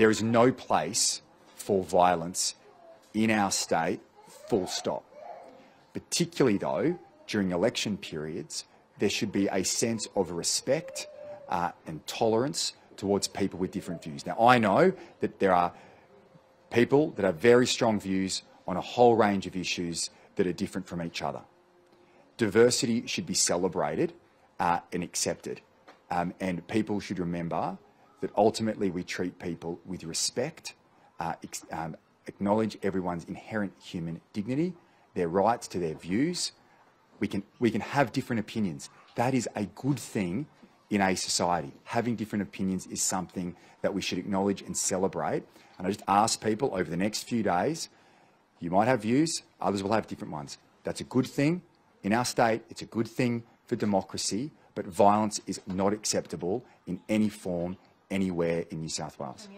There is no place for violence in our state, full stop. Particularly, though, during election periods, there should be a sense of respect uh, and tolerance towards people with different views. Now, I know that there are people that have very strong views on a whole range of issues that are different from each other. Diversity should be celebrated uh, and accepted. Um, and people should remember that ultimately we treat people with respect, uh, um, acknowledge everyone's inherent human dignity, their rights to their views. We can, we can have different opinions. That is a good thing in a society. Having different opinions is something that we should acknowledge and celebrate. And I just ask people over the next few days, you might have views, others will have different ones. That's a good thing. In our state, it's a good thing for democracy, but violence is not acceptable in any form, anywhere in New South Wales.